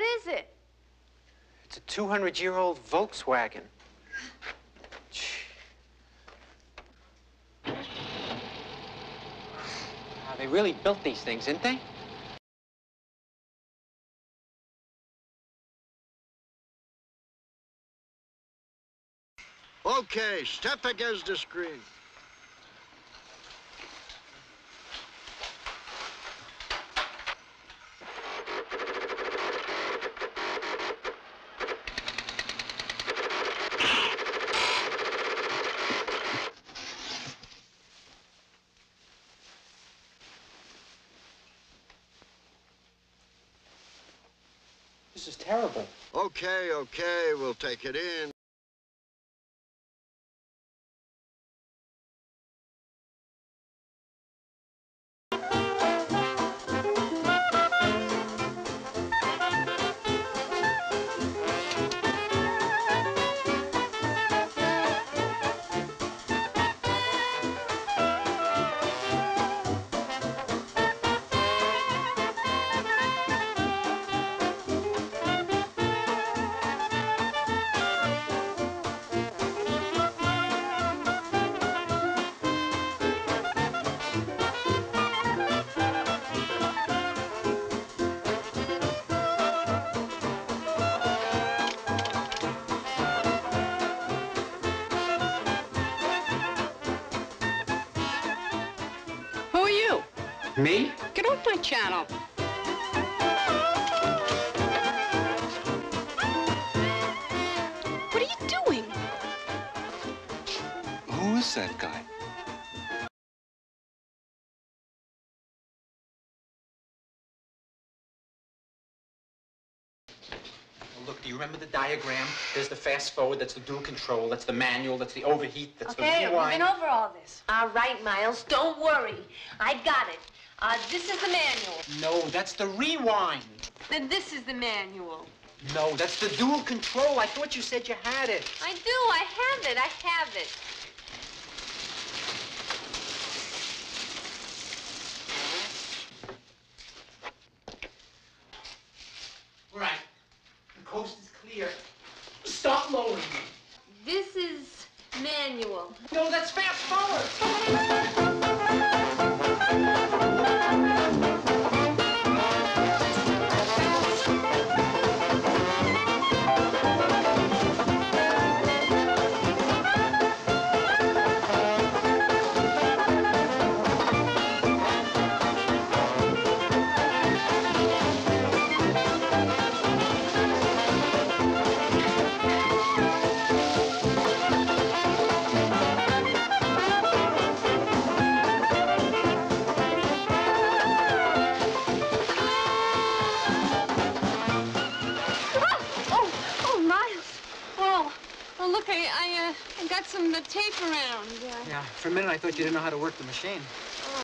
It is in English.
What is it? It's a 200-year-old Volkswagen. Wow, they really built these things, didn't they? Okay, step against the screen. This is terrible. Okay, okay, we'll take it in. Me? Get off my channel. What are you doing? Who is that guy? You remember the diagram? There's the fast forward, that's the dual control, that's the manual, that's the overheat, that's Okay, the we've been over all this. All right, Miles, don't worry. I got it. Uh, this is the manual. No, that's the rewind. Then this is the manual. No, that's the dual control. I thought you said you had it. I do. I have it. I have it. All right. The Stop lowering. me. This is manual. No, that's fast forward. Look, I, I, uh, I got some uh, tape around. Uh, Yeah, for a minute I thought you didn't know how to work the machine.